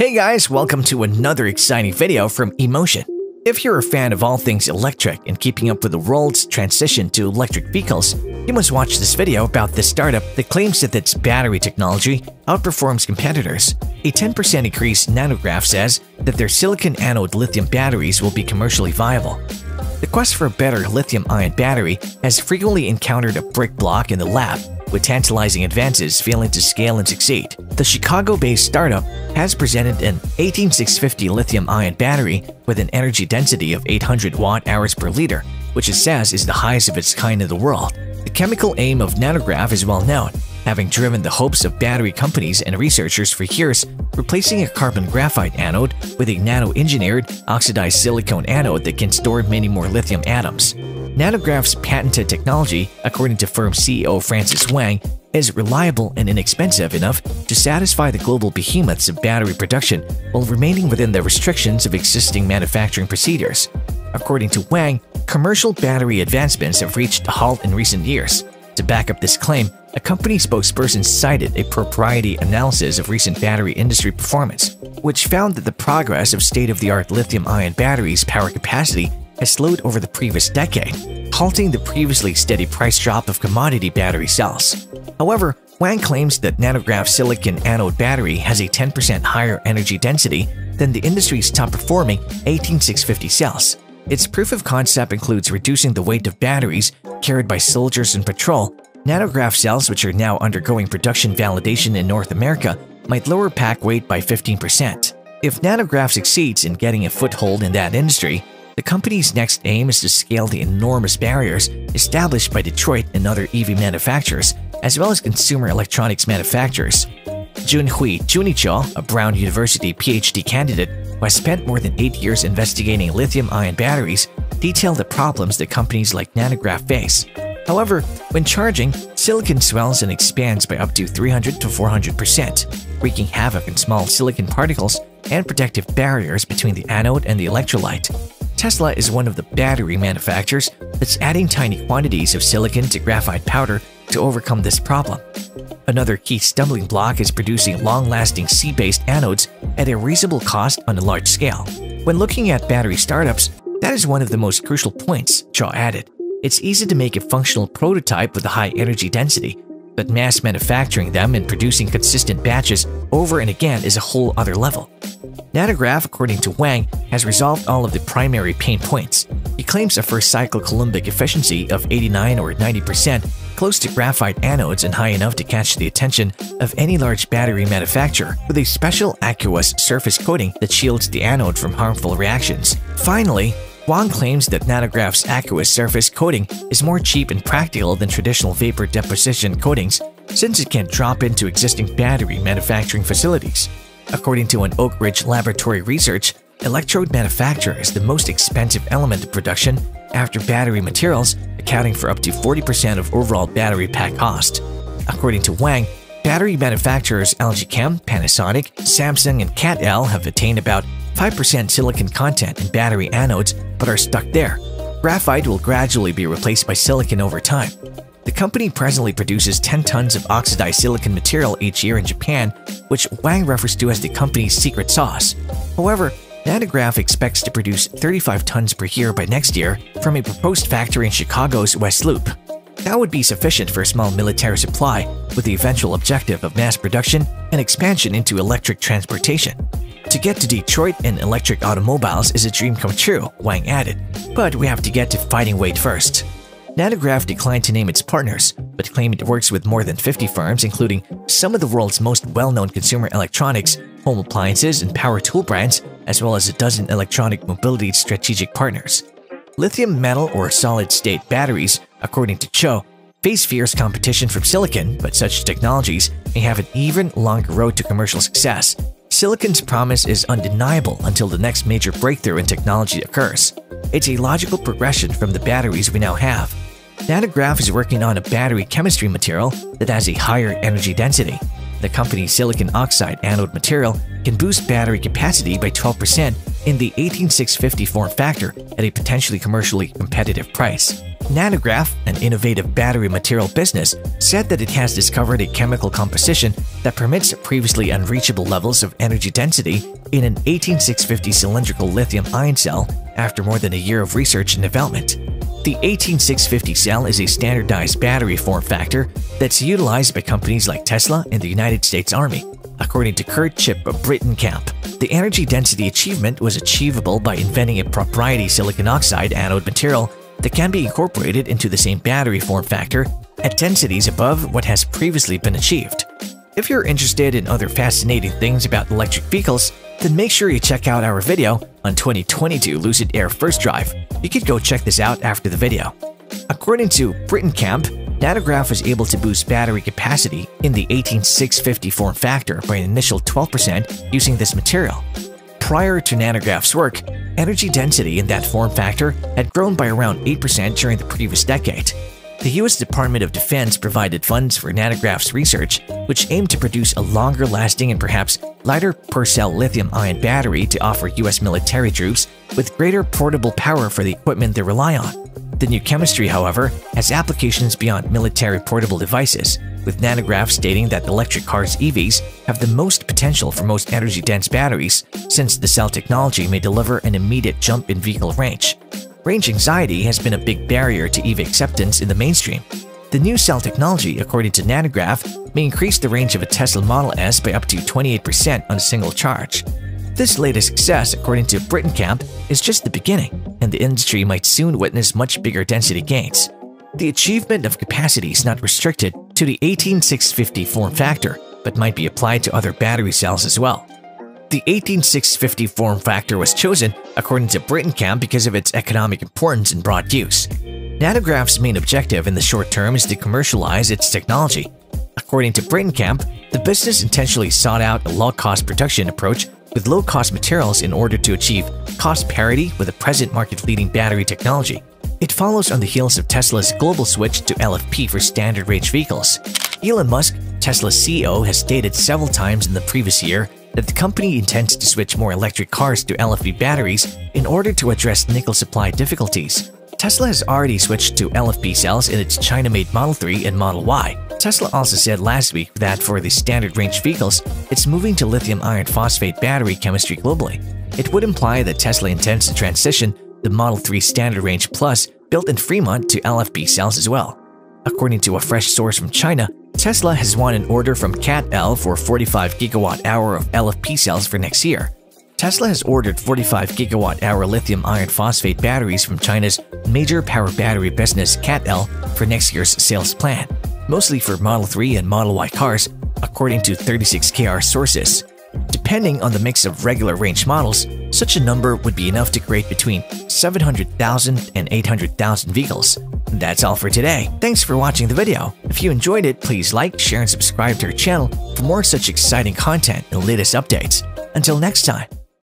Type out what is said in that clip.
Hey guys, welcome to another exciting video from Emotion. If you're a fan of all things electric and keeping up with the world's transition to electric vehicles, you must watch this video about this startup that claims that its battery technology outperforms competitors. A 10% increase NanoGraf says that their silicon anode lithium batteries will be commercially viable. The quest for a better lithium-ion battery has frequently encountered a brick block in the lab, with tantalizing advances failing to scale and succeed. The Chicago-based startup has presented an 18650 lithium-ion battery with an energy density of 800 watt-hours per liter, which it says is the highest of its kind in the world. The chemical aim of NanoGraf is well known, having driven the hopes of battery companies and researchers for years, replacing a carbon graphite anode with a nano-engineered oxidized silicon anode that can store many more lithium atoms. NanoGraf's patented technology, according to firm CEO Francis Wang, is reliable and inexpensive enough to satisfy the global behemoths of battery production while remaining within the restrictions of existing manufacturing procedures. According to Wang, commercial battery advancements have reached a halt in recent years. To back up this claim, a company spokesperson cited a propriety analysis of recent battery industry performance, which found that the progress of state-of-the-art lithium-ion batteries' power capacity has slowed over the previous decade, halting the previously steady price drop of commodity battery cells. However, Wang claims that NanoGraf silicon anode battery has a 10% higher energy density than the industry's top-performing 18650 cells. Its proof of concept includes reducing the weight of batteries carried by soldiers in patrol. NanoGraf cells, which are now undergoing production validation in North America, might lower pack weight by 15%. If NanoGraf succeeds in getting a foothold in that industry, the company's next aim is to scale the enormous barriers established by Detroit and other EV manufacturers, as well as consumer electronics manufacturers. Junhui Junicho, a Brown University PhD candidate who has spent more than eight years investigating lithium-ion batteries, detailed the problems that companies like NanoGraf face. However, when charging, silicon swells and expands by up to 300 to 400%, wreaking havoc in small silicon particles and protective barriers between the anode and the electrolyte. Tesla is one of the battery manufacturers that's adding tiny quantities of silicon to graphite powder to overcome this problem. Another key stumbling block is producing long-lasting C-based anodes at a reasonable cost on a large scale. When looking at battery startups, that is one of the most crucial points, Cho added. It's easy to make a functional prototype with a high energy density, but mass manufacturing them and producing consistent batches over and again is a whole other level. NanoGraf, according to Wang, has resolved all of the primary pain points. He claims a first cycle coulombic efficiency of 89 or 90%, close to graphite anodes and high enough to catch the attention of any large battery manufacturer, with a special aqueous surface coating that shields the anode from harmful reactions. Finally, Wang claims that NanoGraf's aqueous surface coating is more cheap and practical than traditional vapor deposition coatings since it can drop into existing battery manufacturing facilities. According to an Oak Ridge Laboratory research, electrode manufacture is the most expensive element of production after battery materials, accounting for up to 40% of overall battery pack cost. According to Wang, battery manufacturers LG Chem, Panasonic, Samsung, and CATL have attained about 5% silicon content in battery anodes but are stuck there. Graphite will gradually be replaced by silicon over time. The company presently produces 10 tons of oxidized silicon material each year in Japan, which Wang refers to as the company's secret sauce. However, NanoGraf expects to produce 35 tons per year by next year from a proposed factory in Chicago's West Loop. That would be sufficient for a small military supply, with the eventual objective of mass production and expansion into electric transportation. To get to Detroit in electric automobiles is a dream come true, Wang added, but we have to get to fighting weight first. NanoGraf declined to name its partners, but claimed it works with more than 50 firms including some of the world's most well-known consumer electronics, home appliances, and power tool brands, as well as a dozen electronic mobility strategic partners. Lithium metal or solid-state batteries, according to Cho, face fierce competition from silicon, but such technologies may have an even longer road to commercial success. Silicon's promise is undeniable until the next major breakthrough in technology occurs. It's a logical progression from the batteries we now have. NanoGraf is working on a battery chemistry material that has a higher energy density. The company's silicon oxide anode material can boost battery capacity by 12% in the 18650 form factor at a potentially commercially competitive price. NanoGraf, an innovative battery material business, said that it has discovered a chemical composition that permits previously unreachable levels of energy density in an 18650 cylindrical lithium-ion cell after more than a year of research and development. The 18650 cell is a standardized battery form factor that's utilized by companies like Tesla and the United States Army, according to Kurt Chip of Breitenkamp. The energy density achievement was achievable by inventing a proprietary silicon oxide anode material that can be incorporated into the same battery form factor at densities above what has previously been achieved. If you're interested in other fascinating things about electric vehicles, then make sure you check out our video on 2022 Lucid Air First Drive. You could go check this out after the video. According to Breitenkamp, NanoGraf was able to boost battery capacity in the 18650 form factor by an initial 12% using this material. Prior to NanoGraf's work, energy density in that form factor had grown by around 8% during the previous decade. The US Department of Defense provided funds for NanoGraf's research, which aimed to produce a longer lasting and perhaps lighter per cell lithium ion battery to offer US military troops with greater portable power for the equipment they rely on. The new chemistry, however, has applications beyond military portable devices, with NanoGraf stating that electric cars EVs have the most potential for most energy-dense batteries since the cell technology may deliver an immediate jump in vehicle range. Range anxiety has been a big barrier to EV acceptance in the mainstream. The new cell technology, according to NanoGraf, may increase the range of a Tesla Model S by up to 28% on a single charge. This latest success, according to Breitenkamp, is just the beginning, and the industry might soon witness much bigger density gains. The achievement of capacity is not restricted to the 18650 form factor, but might be applied to other battery cells as well. The 18650 form factor was chosen, according to Breitenkamp, because of its economic importance and broad use. NanoGraf's main objective in the short term is to commercialize its technology. According to Breitenkamp, the business intentionally sought out a low-cost production approach with low-cost materials in order to achieve cost parity with the present market-leading battery technology. It follows on the heels of Tesla's global switch to LFP for standard range vehicles. Elon Musk, Tesla's CEO, has stated several times in the previous year that the company intends to switch more electric cars to LFP batteries in order to address nickel supply difficulties. Tesla has already switched to LFP cells in its China-made Model 3 and Model Y. Tesla also said last week that for the standard range vehicles, it's moving to lithium iron phosphate battery chemistry globally. It would imply that Tesla intends to transition the Model 3 Standard Range Plus built in Fremont to LFP cells as well. According to a fresh source from China, Tesla has won an order from CATL for 45 gigawatt-hour of LFP cells for next year. Tesla has ordered 45 gigawatt-hour lithium iron phosphate batteries from China's major power battery business CATL for next year's sales plan, mostly for Model 3 and Model Y cars, according to 36KR sources. Depending on the mix of regular range models, such a number would be enough to create between 700,000 and 800,000 vehicles. That's all for today. Thanks for watching the video. If you enjoyed it, please like, share, and subscribe to our channel for more such exciting content and latest updates. Until next time.